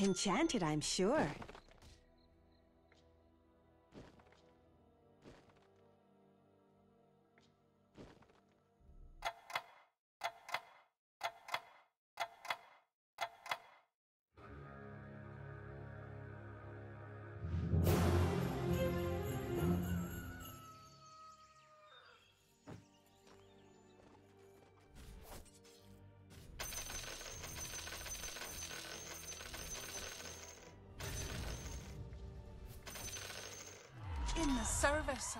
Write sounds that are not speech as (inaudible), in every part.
Enchanted, I'm sure.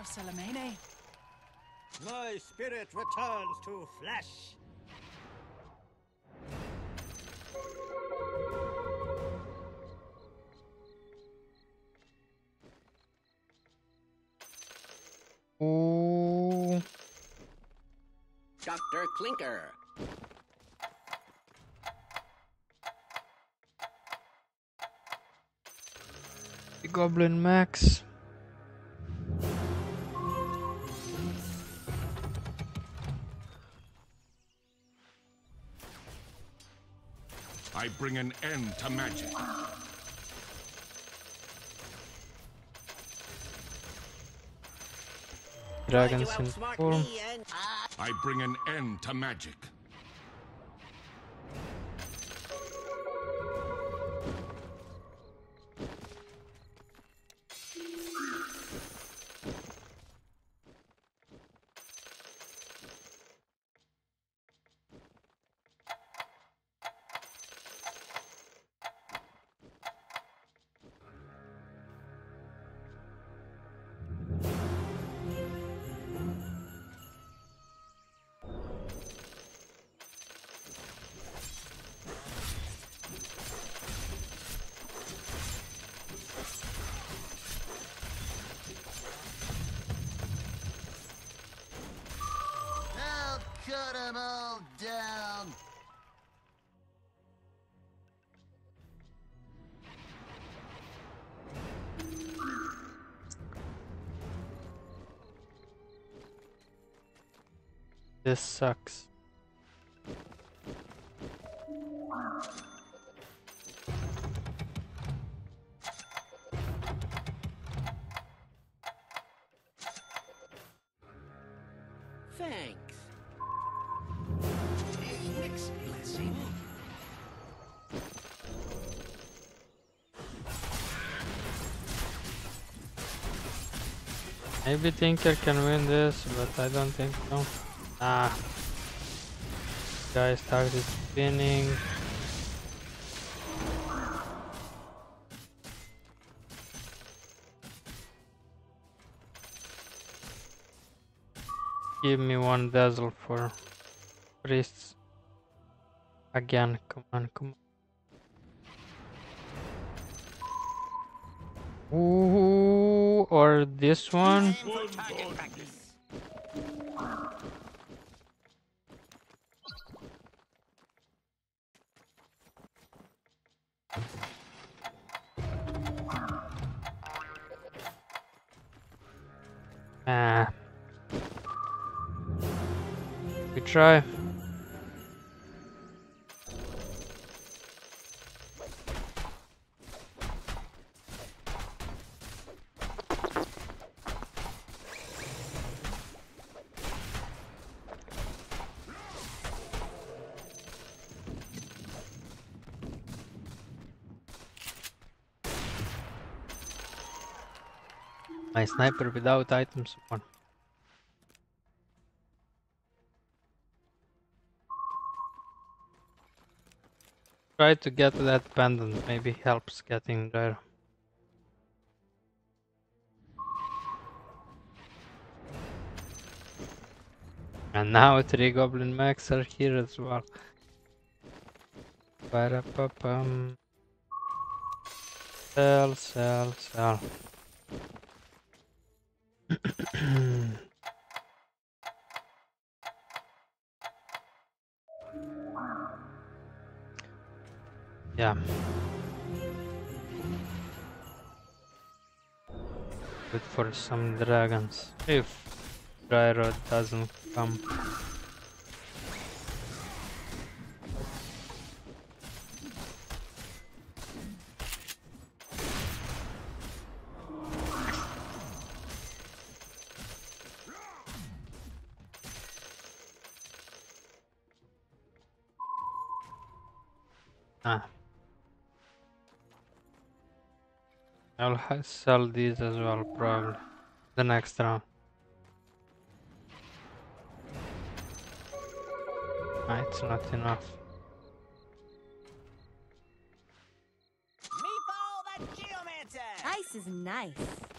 Service of Salamene. My spirit returns to flesh. Ooh. Dr. Clinker. The Goblin Max. I bring an end to magic. Dragons Try in form. I bring an end to magic. Sucks. Thanks. Blessing. Maybe Tinker can win this, but I don't think so. Ah. Guy started spinning. Give me one dazzle for priests. Again, come on, come on. Ooh, or this one. Ah. We try. My sniper without items one. Try to get that pendant, maybe helps getting there. And now three goblin max are here as well. Sell, sell, sell. Yeah. Wait for some dragons. If Gyro doesn't come. Sell these as well, probably. The next round. Ah, it's not enough. Meatball the Geomancer! Ice is nice.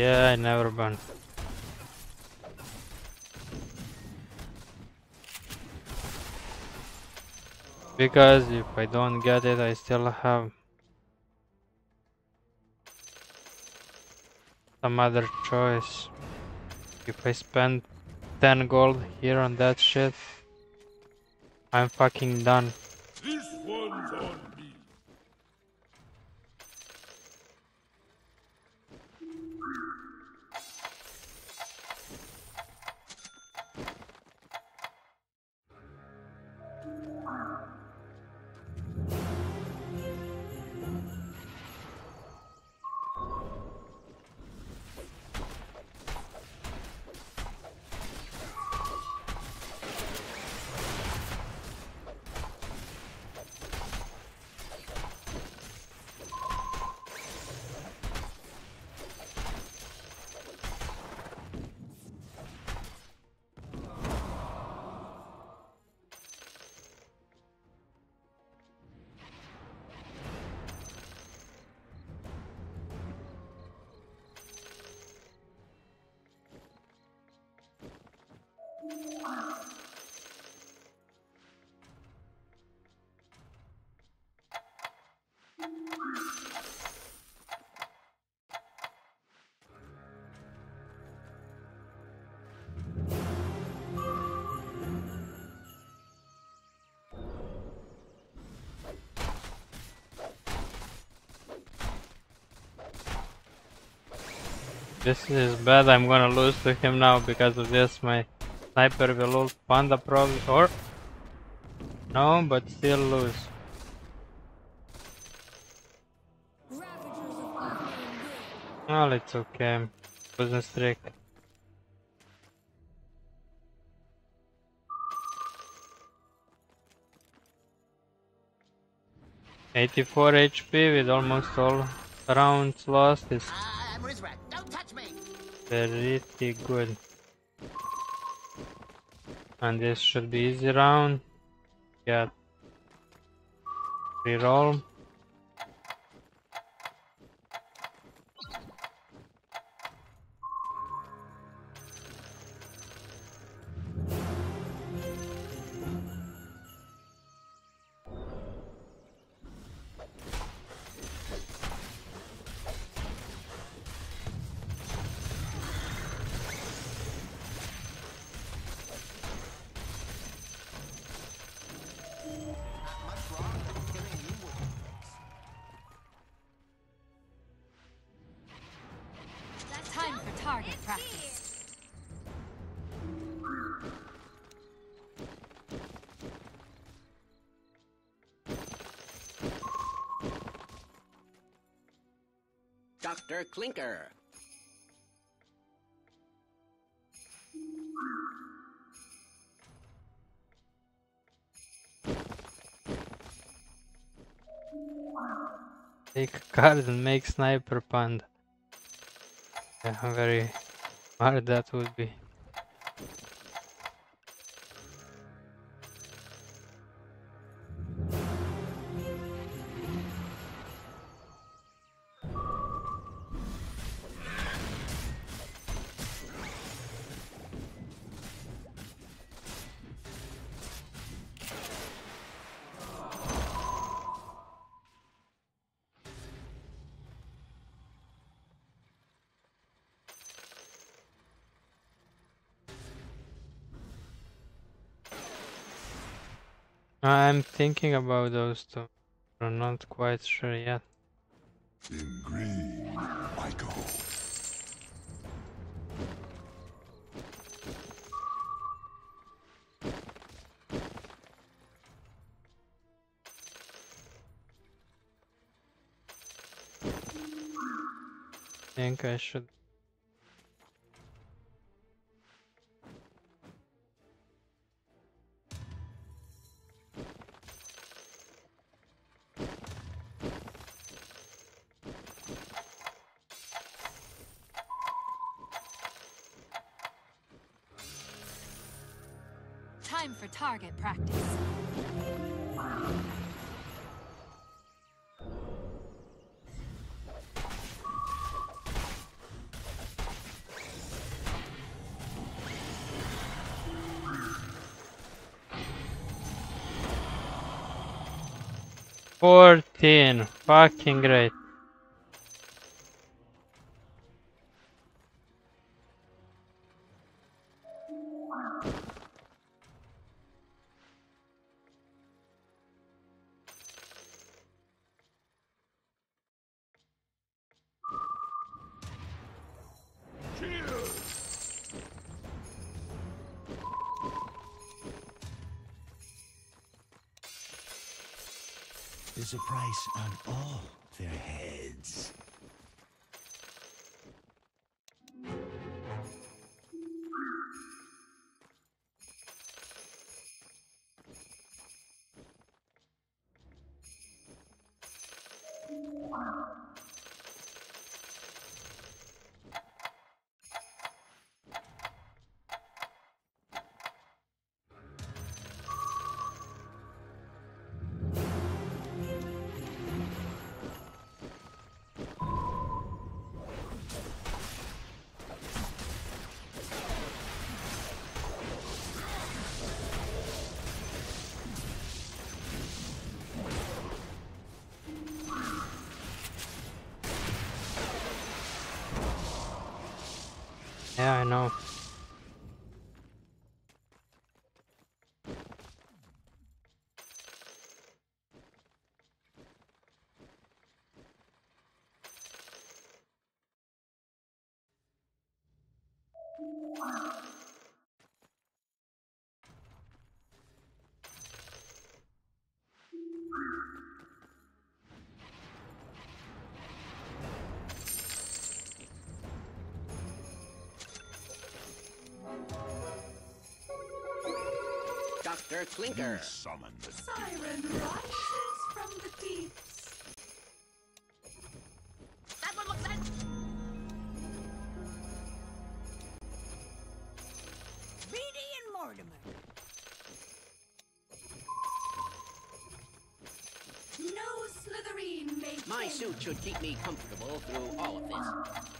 Yeah, I never burn. Because if I don't get it, I still have some other choice. If I spend 10 gold here on that shit, I'm fucking done. This is bad, I'm gonna lose to him now because of this. My sniper will ult panda probably, or... No, but still lose. Well, it's okay. Wasn't streak. Eighty-four HP with almost all rounds lost is ah, pretty good. And this should be easy round. Get reroll. Target practice. Dr. Clinker. Take a card and make sniper panda. How very (laughs) hard that would be. I'm thinking about those two. I'm not quite sure yet. In green, I go. I think I should 14. Fucking great. A price on all their heads. Dr. Clinker. Summon the Siren rises from the deeps. That one looks at. Beatty and Mortimer. No Slytherin may My suit should keep me comfortable through all of this.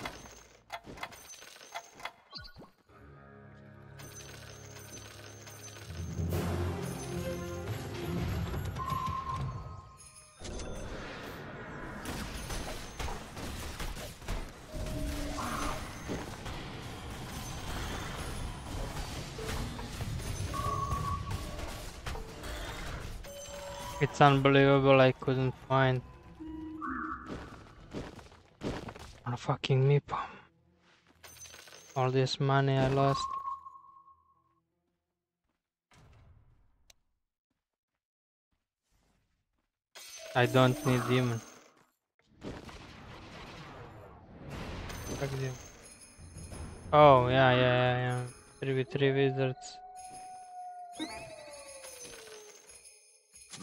Unbelievable I couldn't find a fucking Meepo. All this money I lost. I don't need demon. Oh yeah yeah yeah yeah. Three v three wizards.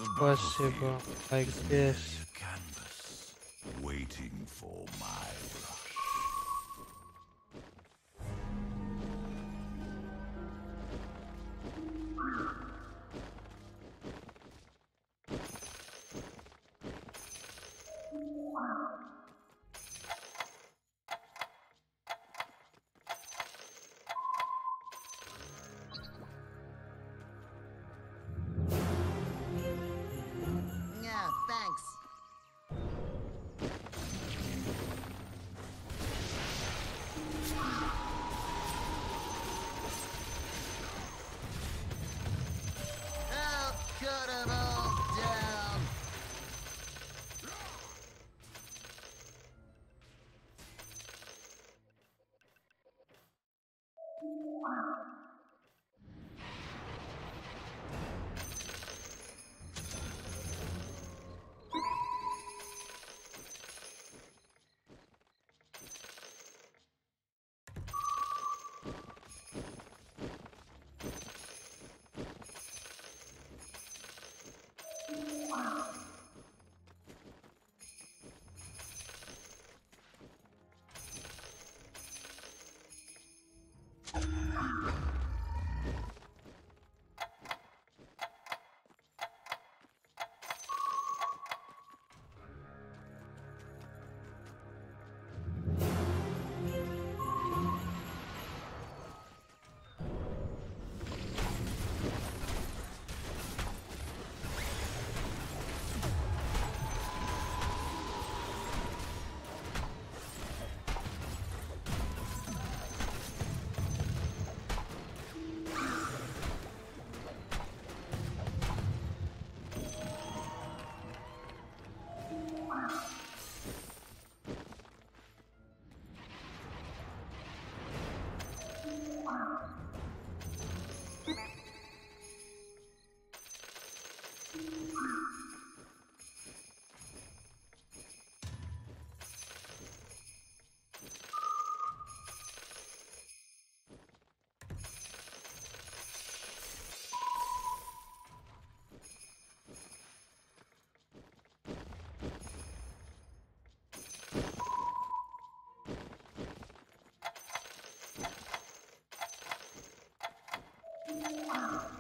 Possible like this. canvas, waiting for あっ! Come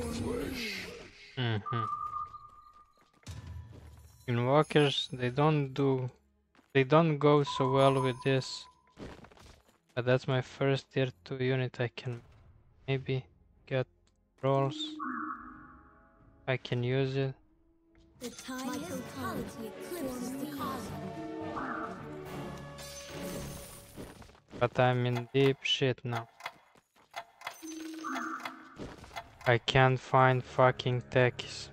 for me. Mm-hmm. Invokers, they don't do, they don't go so well with this. But that's my first tier 2 unit, I can maybe get rolls. I can use it. The time has come eclipses the cosmos. But I'm in deep shit now. I can't find fucking techies.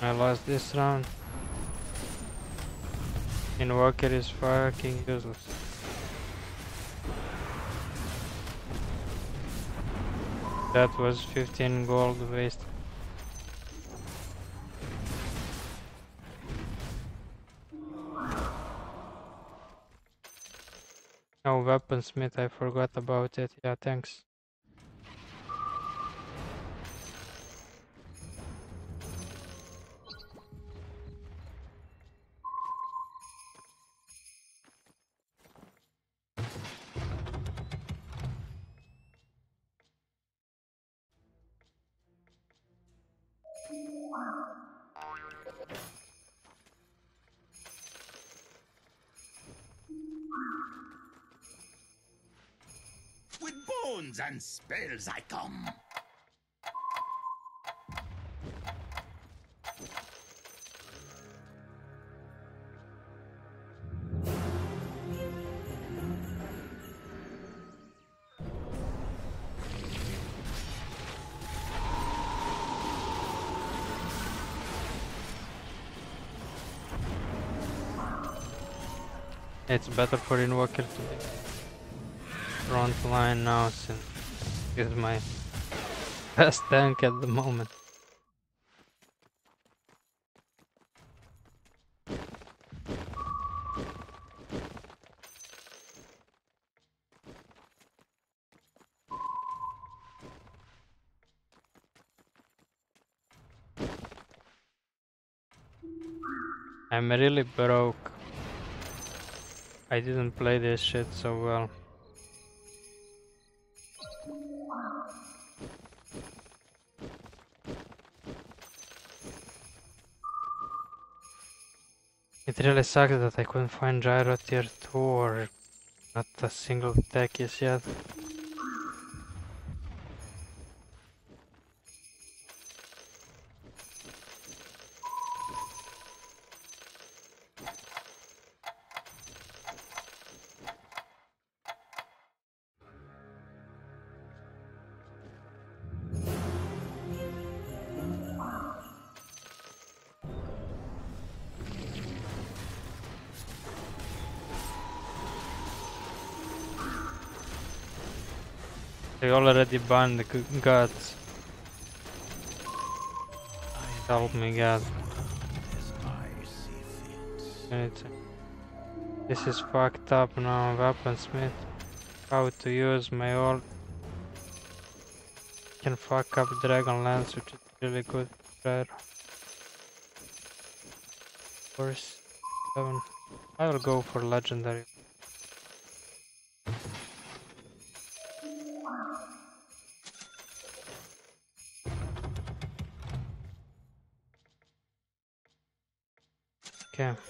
I lost this round. Invoker is fucking useless. That was 15 gold waste. Weaponsmith, I forgot about it. Yeah, thanks. Bones spells I come. It's better for Invoker to be front line now since he's my best tank at the moment. I'm really broke. I didn't play this shit so well. It really sucks that I couldn't find Gyro tier 2 or not a single techies yet. G- gods. Help me, God. This is fucked up now, weaponsmith. How to use my old. Can fuck up Dragon Lance, which is really good. Rare. Force 7. I will go for legendary. Okay.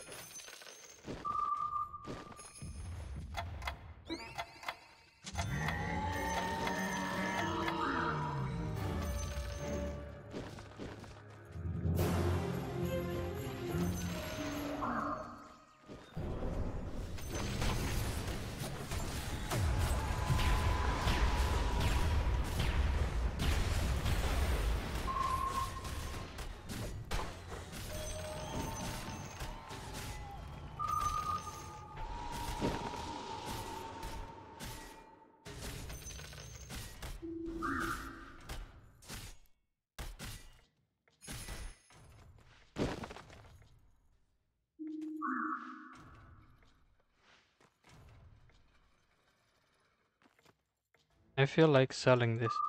I feel like selling this.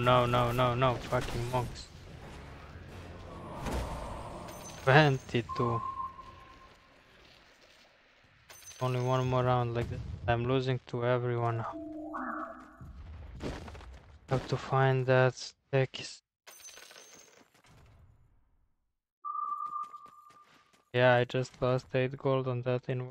No, no, no, no, fucking monks. 22. Only one more round like that. I'm losing to everyone now. Have to find that deck Yeah, I just lost 8 gold on that in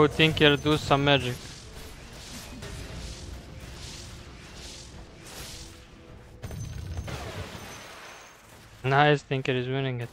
Go Tinker, do some magic. Nice, Tinker is winning it.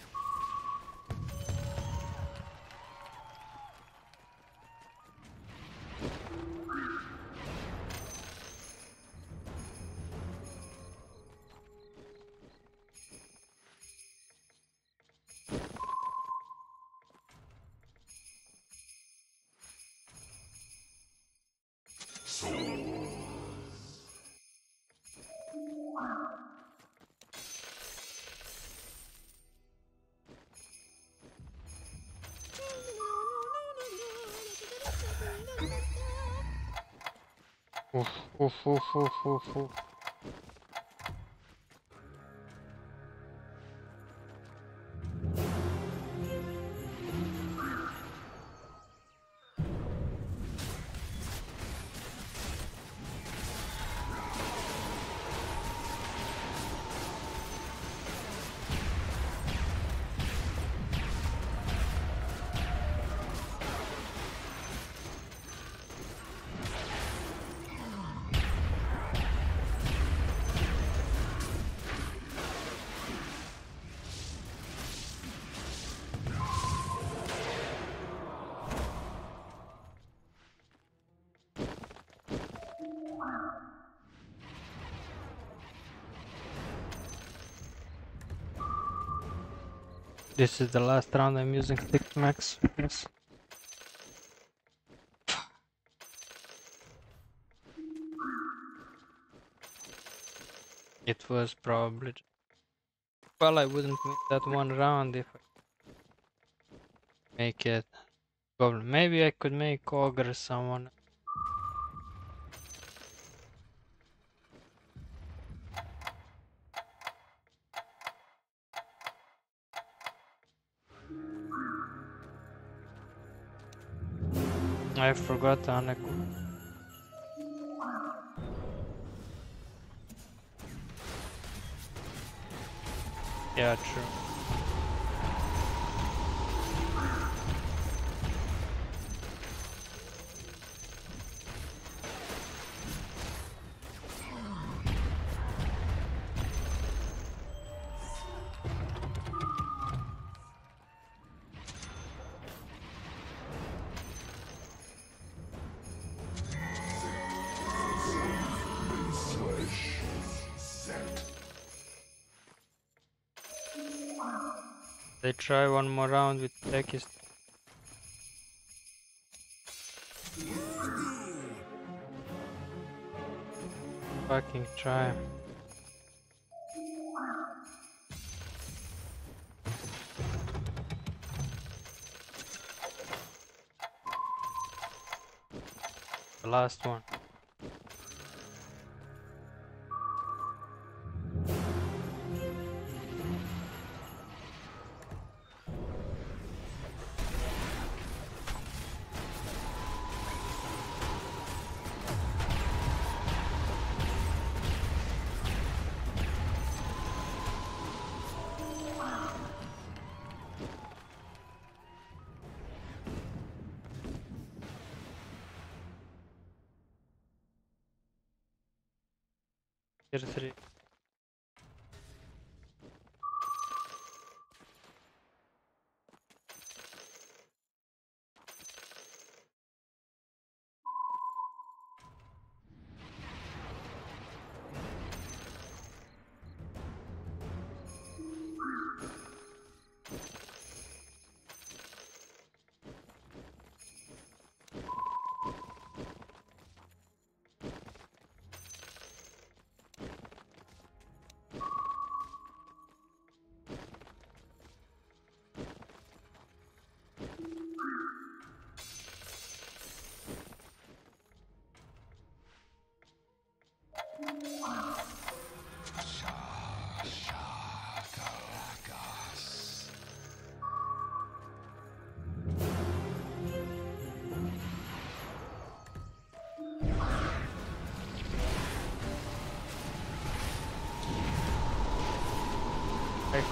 我服服服服 This is the last round I'm using thick max. Yes. It was probably. Well, I wouldn't make that one round if I make it goblin. Maybe I could make ogre someone. Forgot Anaku. Yeah, true. Try one more round with Techies. Fucking try. The last one.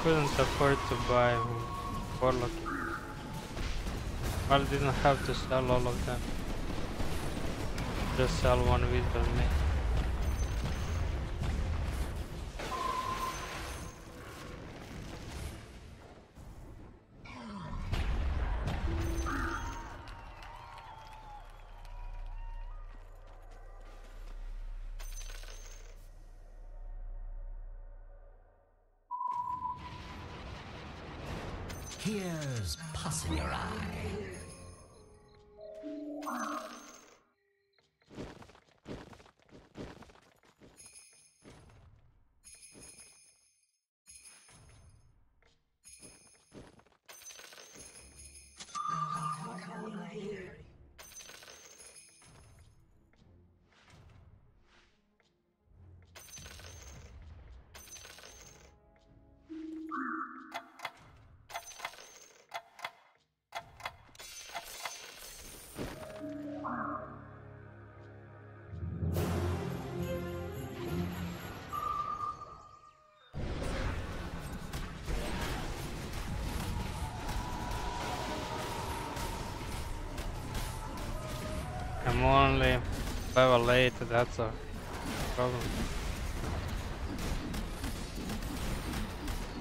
Couldn't afford to buy Warlock. I didn't have to sell all of them. Just sell one with me. Only level 8, that's a problem.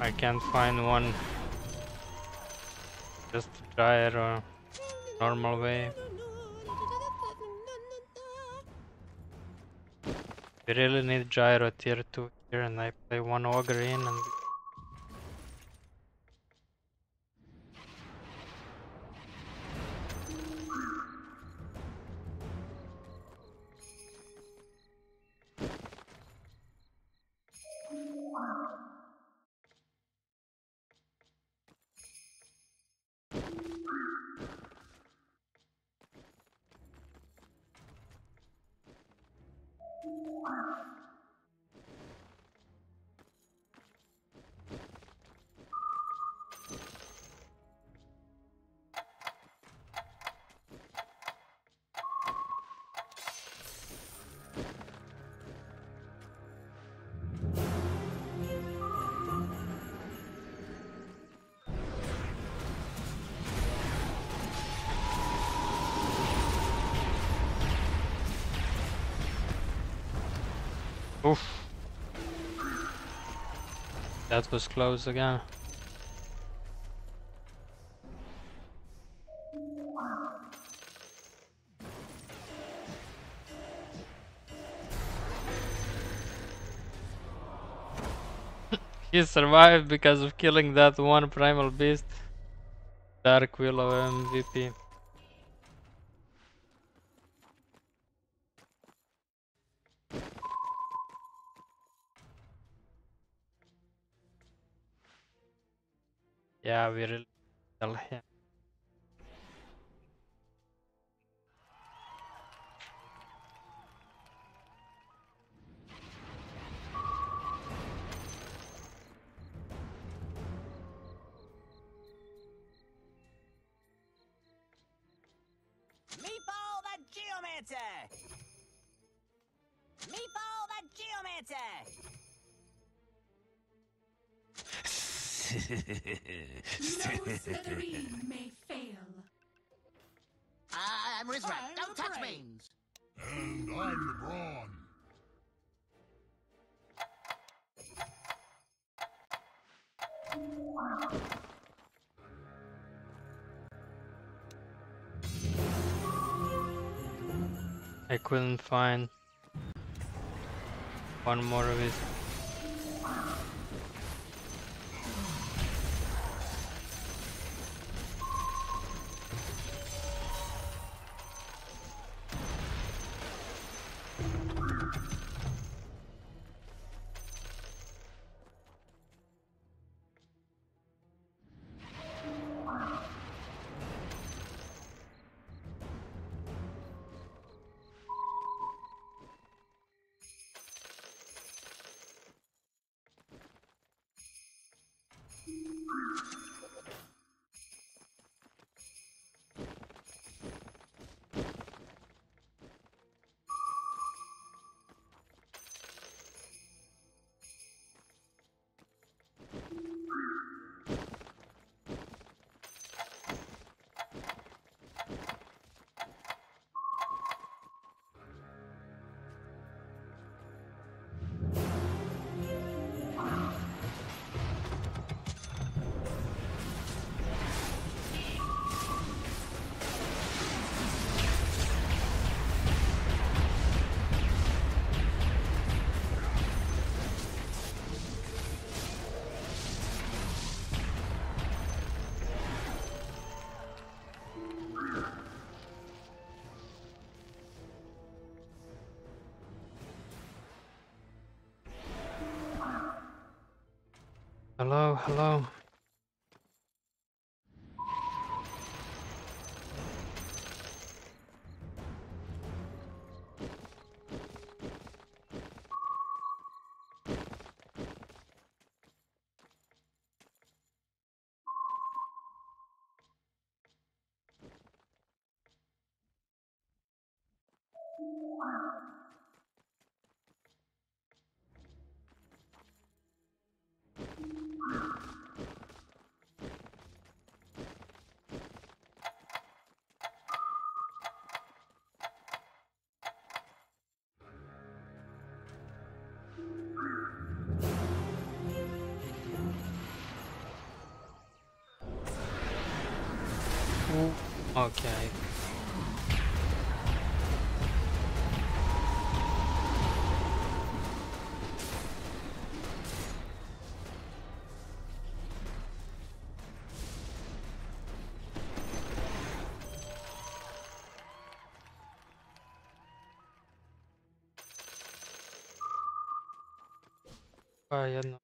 I can't find one just gyro normal way. We really need gyro tier 2 here and I play one ogre in and That was close again. (laughs) he survived because of killing that one primal beast. Dark Willow MVP. Yeah, we really tell him. Geomancer! Meatball the Geomancer! No smithereens may fail. I'm Rizrat. I'm Don't the touch me! And I'm the brawn. I couldn't find one more of his. Hello, hello. Okay. Pa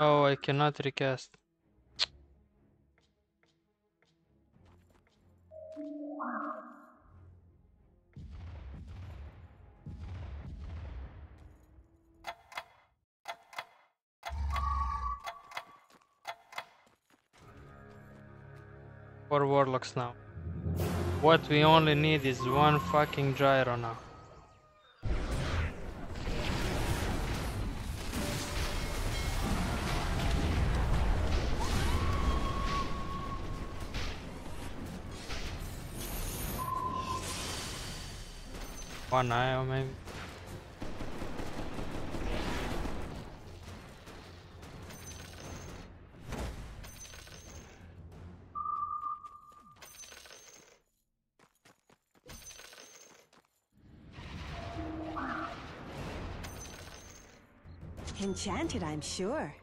Oh, I cannot recast. Four warlocks now. What we only need is one fucking gyro now. One or maybe. Enchanted, I'm sure.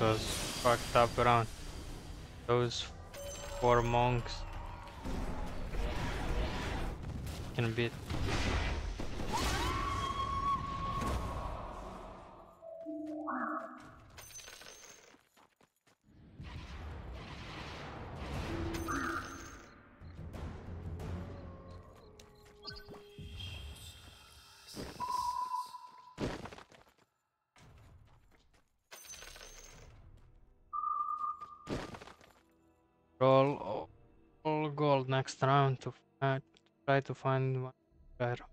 Was fucked up round. Those four monks can beat. Next round to try to find one gyro.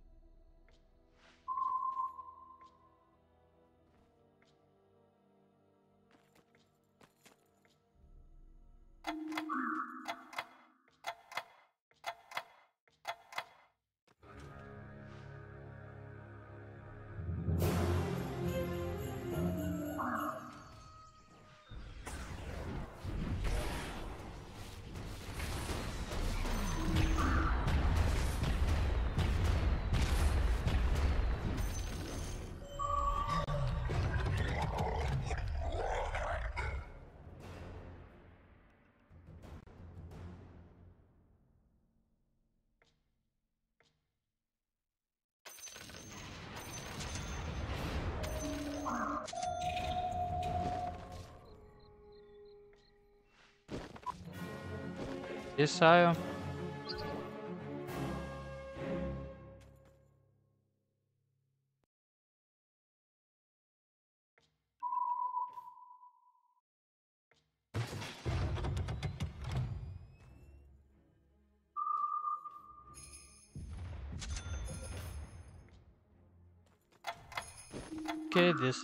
Исаю. Okay, this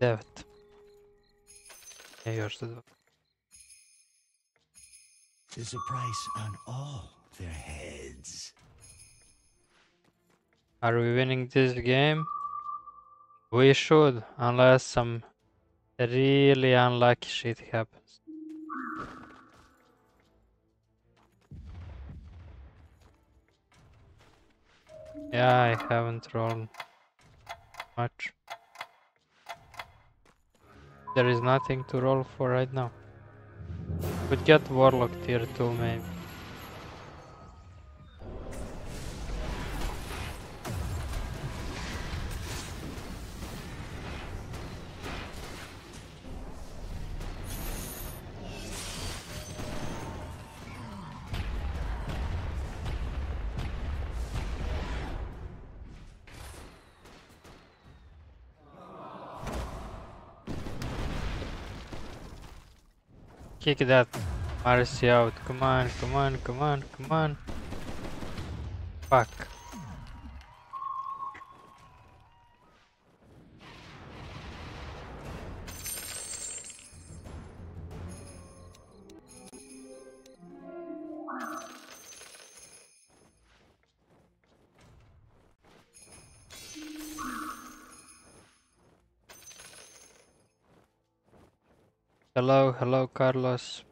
Evet. Ne görsün? There's a price on all their heads. Are we winning this game? We should, unless some really unlucky shit happens. Yeah, I haven't rolled much. There is nothing to roll for right now. Could get Warlock tier 2 maybe. Kick that Marci out. Come on, come on, come on, come on. Fuck. Hello, hello, Carlos.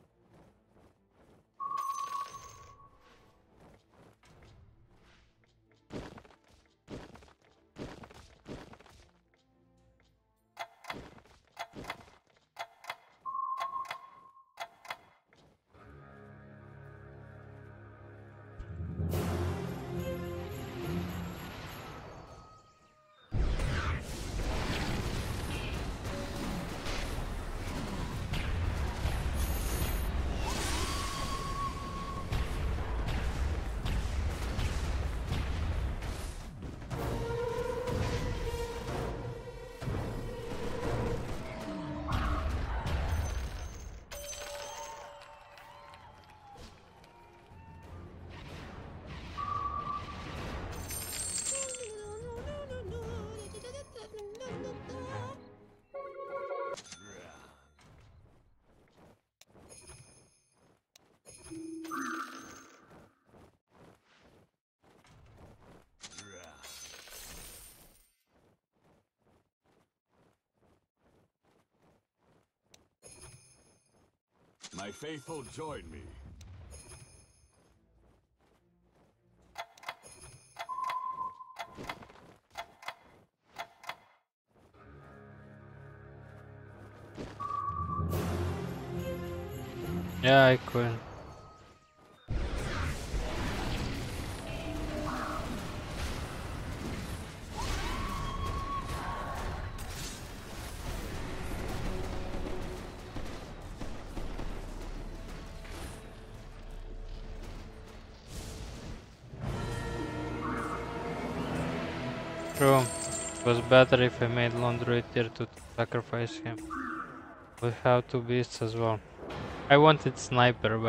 My faithful join me. Yeah, I could. Better if I made laundry tier to sacrifice him. We have two beasts as well. I wanted sniper, but